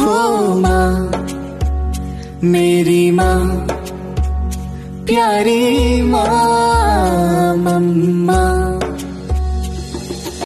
हो माँ मेरी माँ प्यारी माँ मम्मा।